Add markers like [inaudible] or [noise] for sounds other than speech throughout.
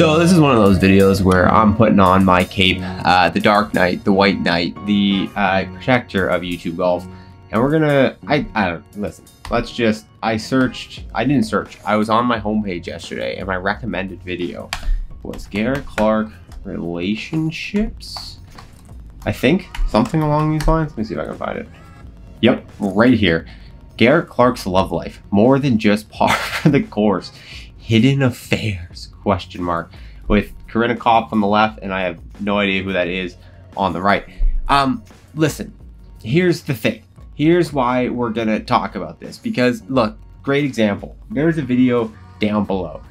So this is one of those videos where I'm putting on my cape, uh, the Dark Knight, the White Knight, the uh, protector of YouTube Golf, and we're gonna. I I don't listen. Let's just. I searched. I didn't search. I was on my homepage yesterday, and my recommended video was Garrett Clark relationships. I think something along these lines. Let me see if I can find it. Yep, right here. Garrett Clark's love life, more than just par [laughs] for the course. Hidden affairs, question mark. With Corinna Kopf on the left, and I have no idea who that is on the right. Um, listen, here's the thing. Here's why we're gonna talk about this. Because look, great example. There's a video down below.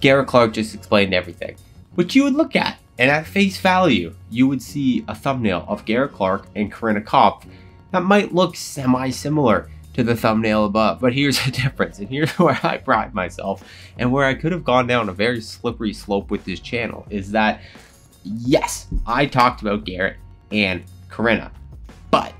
Garrett Clark just explained everything. Which you would look at, and at face value, you would see a thumbnail of Garrett Clark and Corinna Kopf that might look semi-similar to the thumbnail above. But here's [laughs] the difference, and here's where I pride myself, and where I could have gone down a very slippery slope with this channel, is that, yes, I talked about Garrett and Corinna, but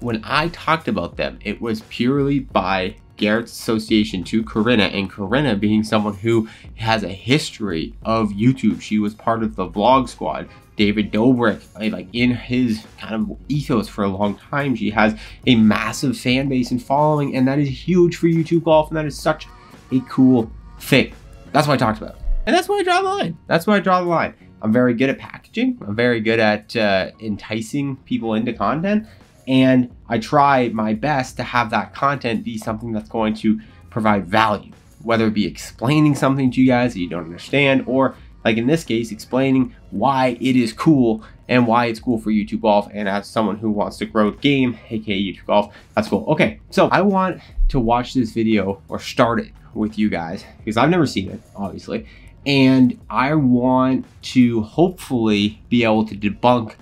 when I talked about them, it was purely by Garrett's association to Corinna, and Corinna being someone who has a history of YouTube. She was part of the Vlog Squad. David Dobrik, like in his kind of ethos for a long time, she has a massive fan base and following, and that is huge for YouTube golf, and that is such a cool thing. That's what I talked about, and that's why I draw the line. That's why I draw the line. I'm very good at packaging. I'm very good at uh, enticing people into content, and I try my best to have that content be something that's going to provide value, whether it be explaining something to you guys that you don't understand, or like in this case, explaining why it is cool and why it's cool for YouTube Golf. And as someone who wants to grow the game, aka YouTube Golf, that's cool. Okay, so I want to watch this video or start it with you guys because I've never seen it, obviously. And I want to hopefully be able to debunk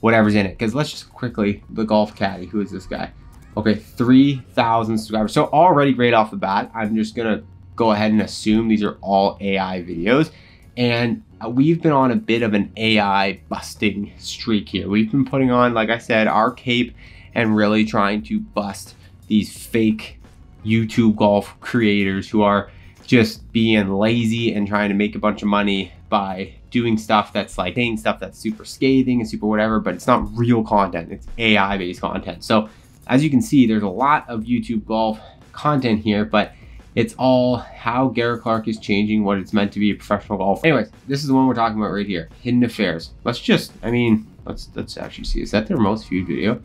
whatever's in it. Because let's just quickly, the golf caddy, who is this guy? Okay, 3,000 subscribers. So already great off the bat. I'm just to go ahead and assume these are all AI videos. And we've been on a bit of an AI busting streak here. We've been putting on, like I said, our cape and really trying to bust these fake YouTube golf creators who are just being lazy and trying to make a bunch of money by doing stuff that's like saying stuff that's super scathing and super whatever, but it's not real content. It's AI based content. So as you can see, there's a lot of YouTube golf content here, but it's all how Garrett Clark is changing what it's meant to be a professional golf. Anyways, this is the one we're talking about right here. Hidden Affairs. Let's just, I mean, let's let's actually see. Is that their most viewed video?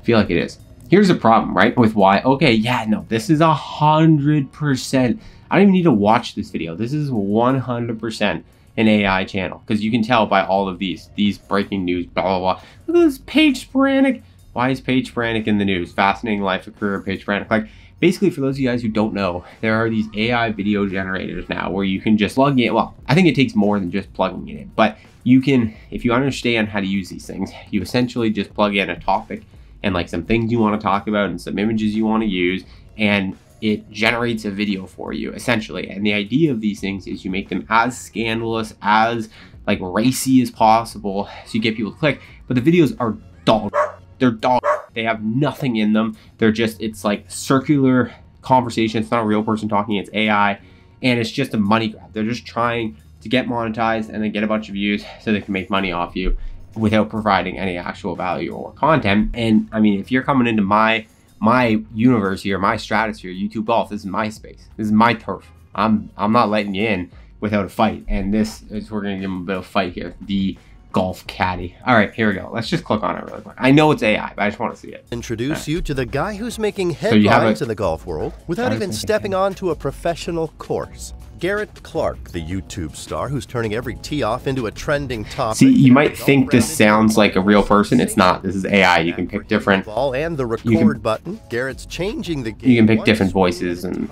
I feel like it is. Here's the problem, right? With why, okay, yeah, no, this is a hundred percent. I don't even need to watch this video. This is 100% an AI channel because you can tell by all of these, these breaking news, blah, blah, blah. Look at this Paige Spiranac. Why is Paige Spiranac in the news? Fascinating life of career Paige Spiranac. Like, basically for those of you guys who don't know, there are these AI video generators now where you can just plug in, well, I think it takes more than just plugging it in, but you can, if you understand how to use these things, you essentially just plug in a topic and like some things you want to talk about and some images you want to use and it generates a video for you essentially. And the idea of these things is you make them as scandalous, as like racy as possible so you get people to click, but the videos are dog. They're dog. They have nothing in them. They're just, it's like circular conversation. It's not a real person talking, it's AI. And it's just a money grab. They're just trying to get monetized and then get a bunch of views so they can make money off you without providing any actual value or content. And I mean, if you're coming into my my universe here, my stratosphere, YouTube golf, this is my space. This is my turf. I'm I'm not letting you in without a fight. And this is we're gonna give them a bit of a fight here. The golf caddy. All right, here we go. Let's just click on it really quick. I know it's AI, but I just want to see it. Introduce right. you to the guy who's making headlines so in the golf world without even stepping onto a professional course. Garrett Clark, the YouTube star who's turning every tee off into a trending topic. See, you might think this sounds like a real person. It's not. This is AI. You can pick different. Ball and the record can, button. Garrett's changing the game. You can pick different voices and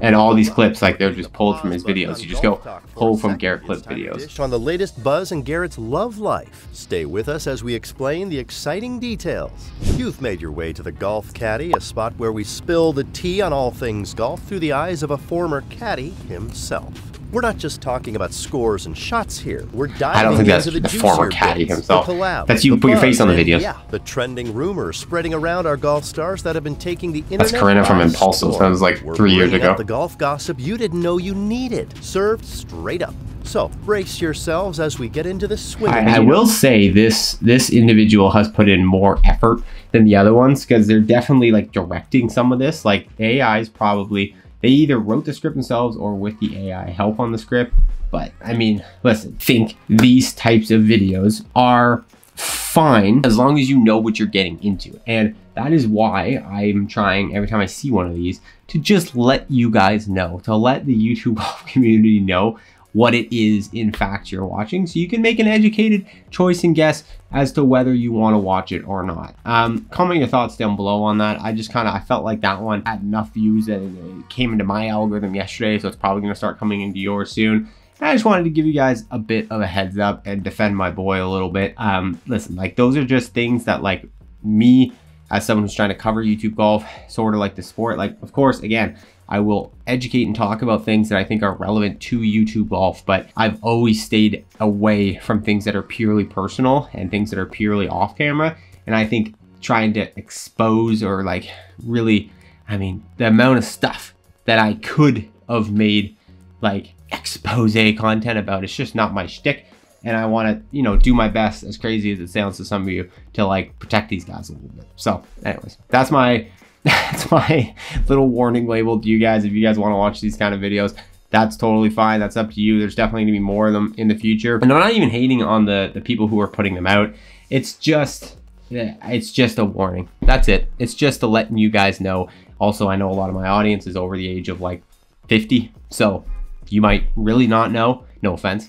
and all these clips like they're just pulled from his videos. You just go pull from Garrett clip videos. On the latest buzz in Garrett's love life. Stay with us as we explain the exciting details. You've made your way to the Golf Caddy, a spot where we spill the tea on all things golf through the eyes of a former caddy himself. We're not just talking about scores and shots here. We're diving I don't think that's the, the former caddy himself. Collab, that's you put your face on the videos. Yeah, the trending rumors spreading around our golf stars that have been taking the internet. That's Corinna from Impulsive. That was like We're three years ago. The golf gossip you didn't know you needed, served straight up. So brace yourselves as we get into the swing. I, I will say this this individual has put in more effort than the other ones because they're definitely like directing some of this. Like AI is probably they either wrote the script themselves or with the AI help on the script. But I mean, listen, think these types of videos are fine as long as you know what you're getting into. And that is why I'm trying every time I see one of these to just let you guys know, to let the YouTube [laughs] community know what it is in fact you're watching. So you can make an educated choice and guess as to whether you want to watch it or not. Um, comment your thoughts down below on that. I just kind of i felt like that one had enough views that it came into my algorithm yesterday so it's probably going to start coming into yours soon. I just wanted to give you guys a bit of a heads up and defend my boy a little bit. Um, listen, like those are just things that like me as someone who's trying to cover YouTube golf, sort of like the sport. Like, of course, again, I will educate and talk about things that I think are relevant to YouTube golf, but I've always stayed away from things that are purely personal and things that are purely off camera. And I think trying to expose or like really, I mean, the amount of stuff that I could have made like expose content about, it's just not my shtick and I want to, you know, do my best, as crazy as it sounds to some of you, to like protect these guys a little bit. So, anyways, that's my [laughs] that's my little warning label to you guys. If you guys want to watch these kind of videos, that's totally fine. That's up to you. There's definitely gonna be more of them in the future. And I'm not even hating on the the people who are putting them out. It's just it's just a warning. That's it. It's just to letting you guys know. Also, I know a lot of my audience is over the age of like 50, so you might really not know. No offense.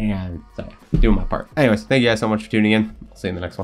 And so, doing my part. Anyways, thank you guys so much for tuning in. I'll see you in the next one.